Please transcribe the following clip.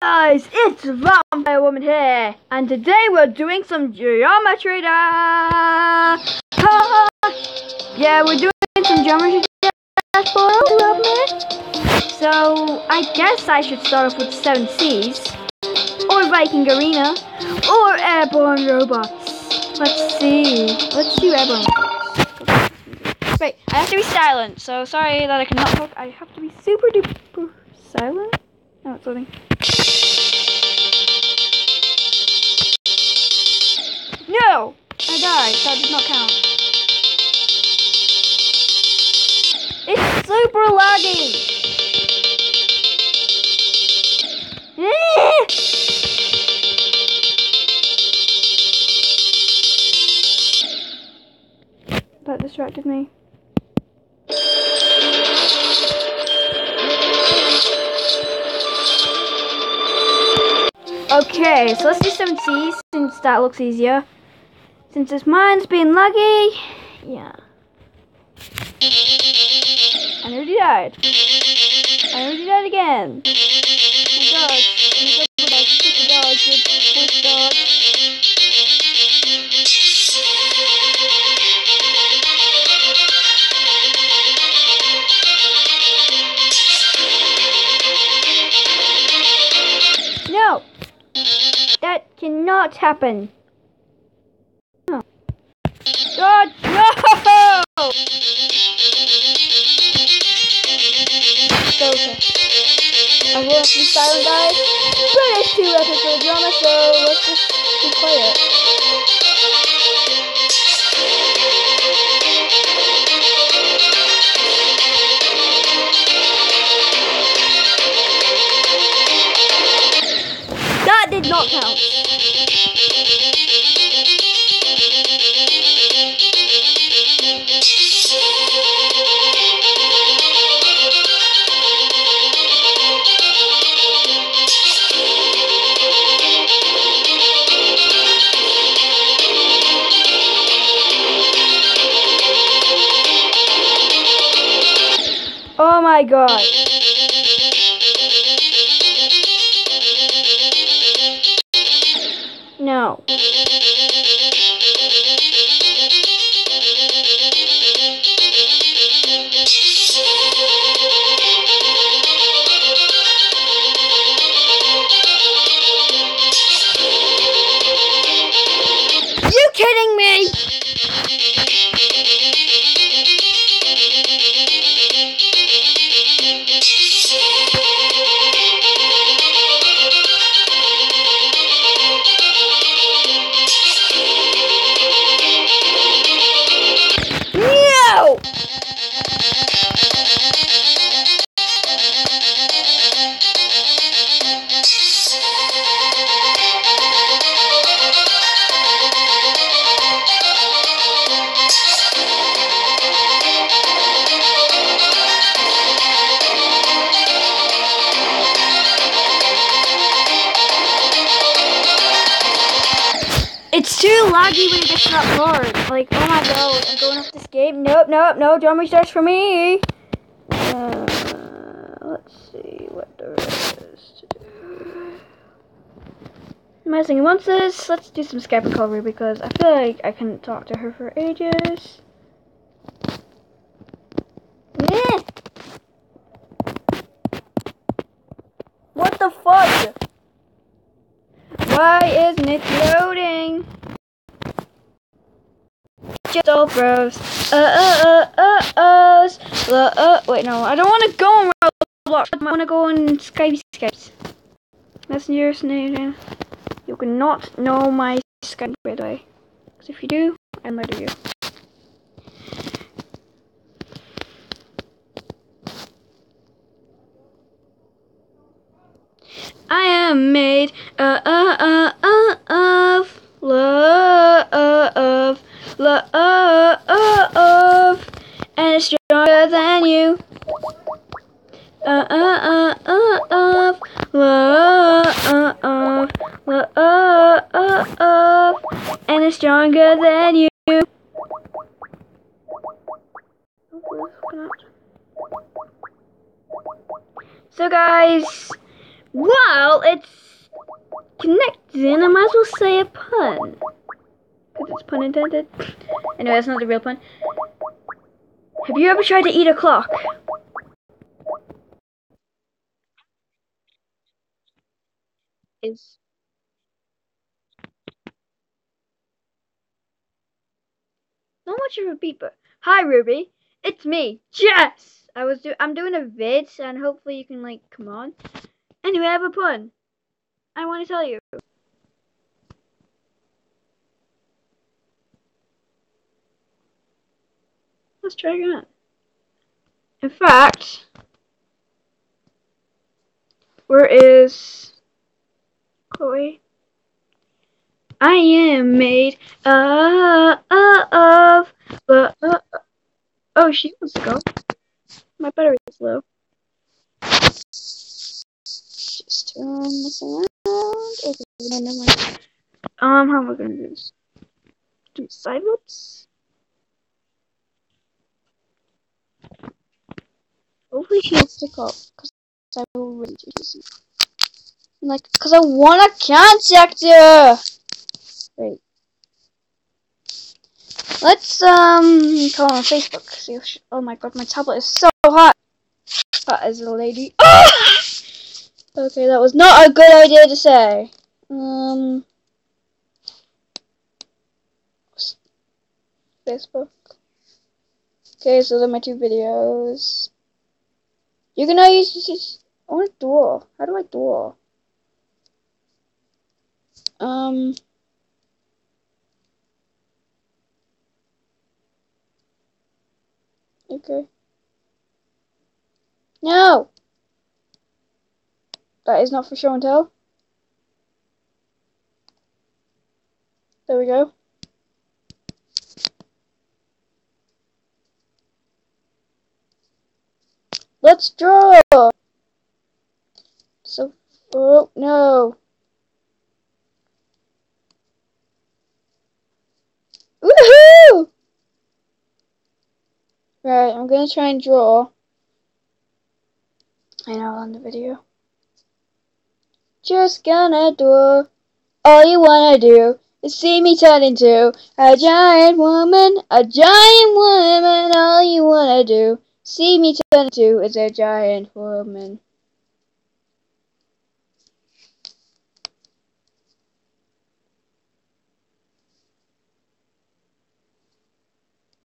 guys, it's Vampire Woman here, and today we're doing some geometry dash. Yeah, we're doing some geometry dash. So I guess I should start off with Seven Seas, or Viking Arena, or Airborne Robots. Let's see. Let's do Airborne Wait, I have to be silent. So sorry that I cannot talk. I have to be super duper silent. Oh, it's loading. No! I died. That does not count. It's super laggy! that distracted me. Okay, so let's do seven Seas since that looks easier. Since this mine's been laggy, yeah. I already died. I already died again. Oh god. Oh god, super dodge, super dodge. No! That cannot happen. No. God, no! Okay. Going to be silent, guys. But it's too epic for drama, so let's just be quiet. Not count. Oh my god. Laggy when it gets that hard. Like, oh my god, I'm going off this game. Nope, nope, no, drum restarts for me. Uh, let's see what there is to do. My singing monsters. Let's do some Skype recovery because I feel like I couldn't talk to her for ages. What the fudge? Why isn't it loading? Just all bros. Uh uh uh uh uhs. Uh, uh, wait, no, I don't want to go on Roblox. I want to go on Skype Skypes. Messenger, Snapchat. You cannot know my Skype, by the way. Because if you do, I murder you. I am made uh, uh, uh, uh, of love, love, and it's stronger than Uh, uh, uh, uh, of love, love, and it's stronger than you. So guys, while it's connected, and I might as well say a pun. Because it's pun intended. Anyway, that's not the real pun. Have you ever tried to eat a clock? Is not much of a beeper. Hi, Ruby. It's me, Jess. I was do I'm doing a vid, and hopefully you can like come on. Anyway, I have a pun. I want to tell you. Let's try again. In fact, where is Chloe? I am made of, but uh, oh, she wants to go. My battery is low. Just turn this around. Okay, no, never mind. Um, how am I gonna do this? Do side loops? Hopefully she'll pick up, cause I will really do this. Like, cause I wanna contact her. Wait. Let's um call on Facebook. See she, oh my god, my tablet is so hot. Hot as a lady. Okay, that was not a good idea to say. Um. Facebook. Okay, so those are my two videos. You can now use this. I want. How do I dual? Um. Okay. No! That is not for show and tell. There we go. Let's draw! So, oh, no. Right, I'm gonna try and draw. I know on the video. Just gonna do all you wanna do is see me turn into a giant woman, a giant woman. All you wanna do, see me turn into is a giant woman.